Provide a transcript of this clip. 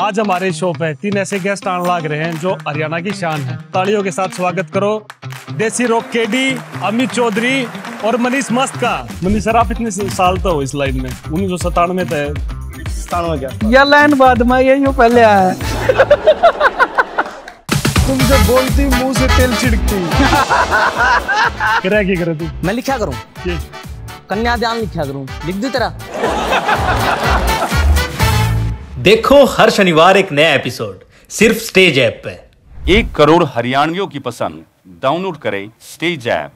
आज हमारे शो पे तीन ऐसे गेस्ट आने लग रहे हैं जो हरियाणा की शान है। तालियों के साथ स्वागत करो। देसी रॉक केडी अमित चौधरी और मनीष मस्त का। मनीष सर आप इतने साल तो हो इस लाइन में। उन्नीस सौ सतानवे क्या यह लाइन बाद में यही हूँ पहले आया तुमसे बोलती मुँह से तेल छिड़कती। करे की करे तू। मैं लिखा करूँ? कन्यादान लिखा करूँ? लिख दी तेरा? देखो हर शनिवार एक नया एपिसोड, सिर्फ़ स्टेज ऐप पे। एक करोड़ हरियाणवियों की पसंद, डाउनलोड करें स्टेज ऐप।